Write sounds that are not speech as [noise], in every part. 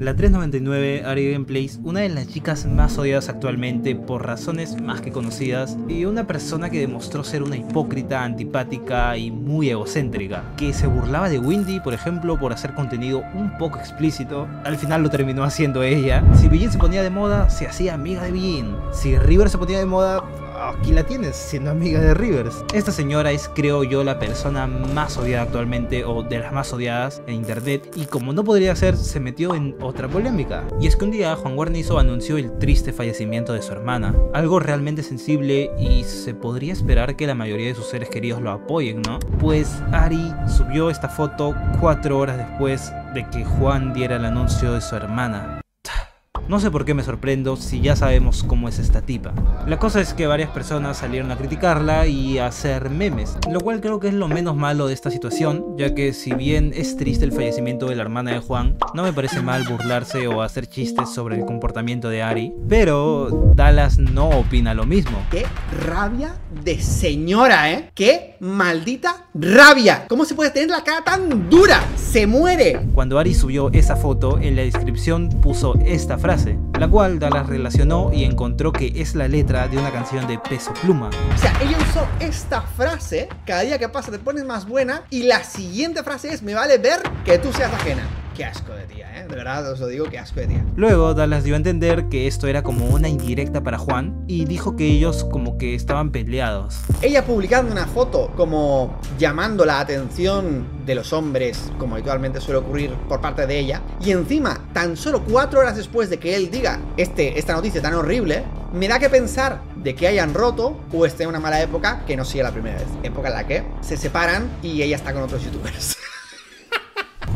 La 399 Ari Gameplays, una de las chicas más odiadas actualmente por razones más que conocidas y una persona que demostró ser una hipócrita, antipática y muy egocéntrica, que se burlaba de Windy, por ejemplo, por hacer contenido un poco explícito, al final lo terminó haciendo ella. Si Beijing se ponía de moda, se hacía amiga de Beijing. Si River se ponía de moda, aquí la tienes, siendo amiga de Rivers. Esta señora es, creo yo, la persona más odiada actualmente o de las más odiadas en internet y como no podría ser, se metió en otra polémica. Y es que un día Juan Guarnizo anunció el triste fallecimiento de su hermana, algo realmente sensible y se podría esperar que la mayoría de sus seres queridos lo apoyen, ¿no? Pues Ari subió esta foto cuatro horas después de que Juan diera el anuncio de su hermana. No sé por qué me sorprendo si ya sabemos cómo es esta tipa. La cosa es que varias personas salieron a criticarla y a hacer memes, lo cual creo que es lo menos malo de esta situación, ya que si bien es triste el fallecimiento de la hermana de Juan, no me parece mal burlarse o hacer chistes sobre el comportamiento de Ari, pero Dallas no opina lo mismo. ¡Qué rabia de señora, eh! ¡Qué maldita rabia! ¿Cómo se puede tener la cara tan dura? ¡Se muere! Cuando Ari subió esa foto, en la descripción puso esta frase la cual Dallas relacionó y encontró que es la letra de una canción de Peso Pluma. O sea, ella usó esta frase, cada día que pasa te pones más buena, y la siguiente frase es, me vale ver que tú seas ajena. Qué asco de tía, ¿eh? De verdad os lo digo, qué asco de tía. Luego Dallas dio a entender que esto era como una indirecta para Juan y dijo que ellos como que estaban peleados. Ella publicando una foto como llamando la atención de los hombres, como habitualmente suele ocurrir por parte de ella, y encima, tan solo cuatro horas después de que él diga este, esta noticia tan horrible, me da que pensar de que hayan roto o esté en una mala época que no sea la primera vez. Época en la que se separan y ella está con otros youtubers.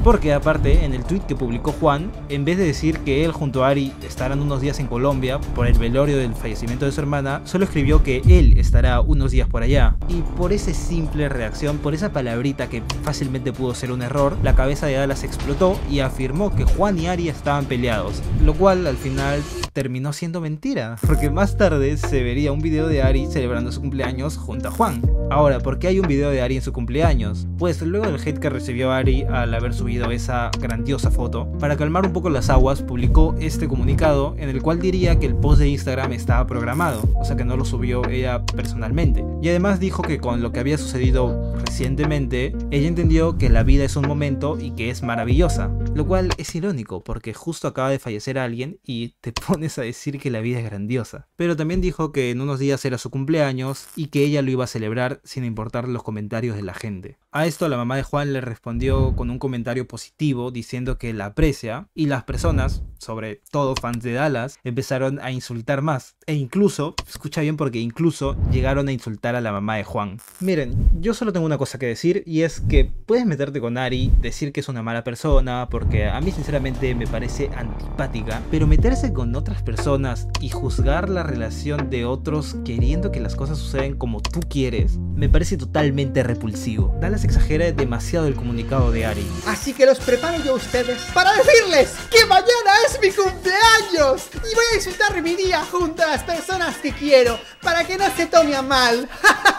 Porque aparte, en el tweet que publicó Juan, en vez de decir que él junto a Ari estarán unos días en Colombia por el velorio del fallecimiento de su hermana, solo escribió que él estará unos días por allá. Y por esa simple reacción, por esa palabrita que fácilmente pudo ser un error, la cabeza de Dallas explotó y afirmó que Juan y Ari estaban peleados, lo cual al final terminó siendo mentira, porque más tarde se vería un video de Ari celebrando su cumpleaños junto a Juan. Ahora, ¿por qué hay un video de Ari en su cumpleaños? Pues luego del hate que recibió Ari al haber subido esa grandiosa foto, para calmar un poco las aguas publicó este comunicado en el cual diría que el post de Instagram estaba programado, o sea que no lo subió ella personalmente. Y además dijo que con lo que había sucedido recientemente, ella entendió que la vida es un momento y que es maravillosa, lo cual es irónico porque justo acaba de fallecer alguien y te [laughs] pones a decir que la vida es grandiosa. Pero también dijo que en unos días era su cumpleaños y que ella lo iba a celebrar sin importar los comentarios de la gente. A esto la mamá de Juan le respondió con un comentario positivo diciendo que la aprecia y las personas, sobre todo fans de Dallas, empezaron a insultar más. E incluso, escucha bien porque incluso llegaron a insultar a la mamá de Juan. Miren, yo solo tengo una cosa que decir y es que puedes meterte con Ari, decir que es una mala persona, porque a mí sinceramente me parece antipática, pero meterse con otras personas y juzgar la relación de otros queriendo que las cosas suceden como tú quieres, me parece totalmente repulsivo. Dallas exagera demasiado el comunicado de Ari. Así que los preparo yo a ustedes para decirles que mañana es mi cumpleaños y voy a disfrutar mi día junto a las personas que quiero para que no se tome a mal.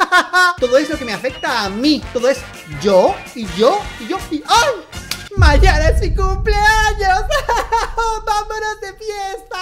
[laughs] todo es lo que me afecta a mí, todo es yo y yo y yo y ¡ay! Mañana es mi cumpleaños. [laughs] Vámonos de fiesta.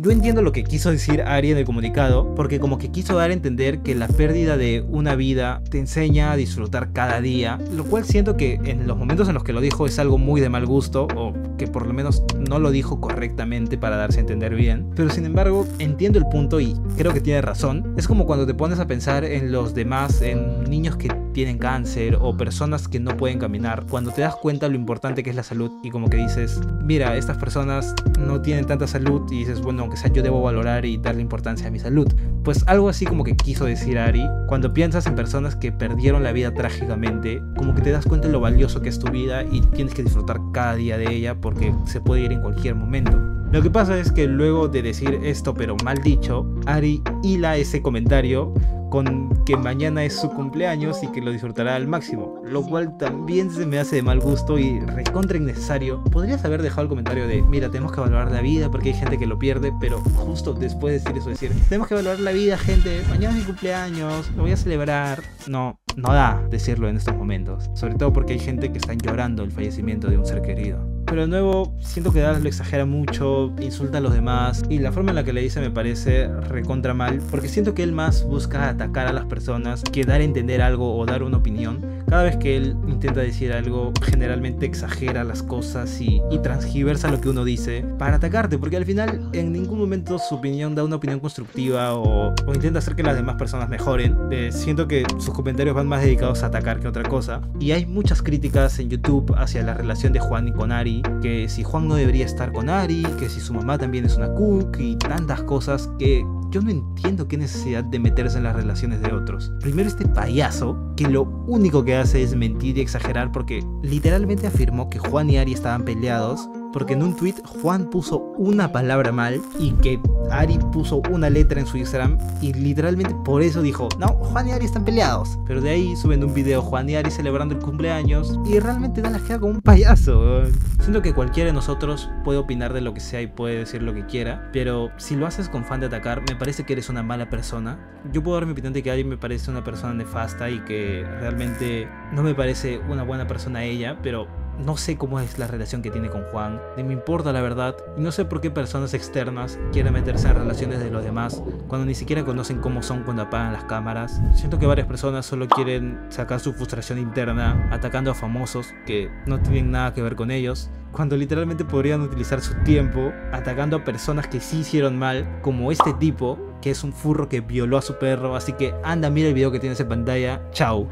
Yo entiendo lo que quiso decir Ari en el comunicado, porque como que quiso dar a entender que la pérdida de una vida te enseña a disfrutar cada día, lo cual siento que en los momentos en los que lo dijo es algo muy de mal gusto, o que por lo menos no lo dijo correctamente para darse a entender bien, pero sin embargo entiendo el punto y creo que tiene razón. Es como cuando te pones a pensar en los demás, en niños que tienen cáncer o personas que no pueden caminar, cuando te das cuenta lo importante que es la salud y como que dices, mira, estas personas no tienen tanta salud y dices, bueno, aunque sea yo debo valorar y darle importancia a mi salud. Pues algo así como que quiso decir Ari, cuando piensas en personas que perdieron la vida trágicamente, como que te das cuenta de lo valioso que es tu vida y tienes que disfrutar cada día de ella porque se puede ir en cualquier momento. Lo que pasa es que luego de decir esto pero mal dicho, Ari hila ese comentario con que mañana es su cumpleaños y que lo disfrutará al máximo, lo cual también se me hace de mal gusto y recontra innecesario. Podrías haber dejado el comentario de, mira, tenemos que valorar la vida porque hay gente que lo pierde, pero justo después de decir eso, decir, tenemos que valorar la vida, gente, mañana es mi cumpleaños, lo voy a celebrar. No, no da decirlo en estos momentos, sobre todo porque hay gente que está llorando el fallecimiento de un ser querido. Pero de nuevo, siento que Dallas lo exagera mucho, insulta a los demás y la forma en la que le dice me parece recontra mal, porque siento que él más busca atacar a las personas que dar a entender algo o dar una opinión. Cada vez que él intenta decir algo, generalmente exagera las cosas y, y transgiversa lo que uno dice para atacarte, porque al final en ningún momento su opinión da una opinión constructiva o, intenta hacer que las demás personas mejoren. Eh, siento que sus comentarios van más dedicados a atacar que otra cosa. Y hay muchas críticas en YouTube hacia la relación de Juan y con Ari, que si Juan no debería estar con Ari, que si su mamá también es una cook y tantas cosas que yo no entiendo qué necesidad de meterse en las relaciones de otros. Primero este payaso, que lo único que hace es mentir y exagerar porque literalmente afirmó que Juan y Ari estaban peleados porque en un tweet Juan puso una palabra mal y que Ari puso una letra en su Instagram y literalmente por eso dijo, no, Juan y Ari están peleados. Pero de ahí suben un video Juan y Ari celebrando el cumpleaños y realmente dan la queda como un payaso. Siento que cualquiera de nosotros puede opinar de lo que sea y puede decir lo que quiera, pero si lo haces con fan de atacar, me parece que eres una mala persona. Yo puedo dar mi opinión de que Ari me parece una persona nefasta y que realmente no me parece una buena persona ella, pero no sé cómo es la relación que tiene con Juan, ni me importa la verdad, y no sé por qué personas externas quieren meterse en relaciones de los demás cuando ni siquiera conocen cómo son cuando apagan las cámaras. Siento que varias personas solo quieren sacar su frustración interna atacando a famosos que no tienen nada que ver con ellos, cuando literalmente podrían utilizar su tiempo atacando a personas que sí hicieron mal, como este tipo, que es un furro que violó a su perro, así que anda, mira el video que tienes en pantalla, chao.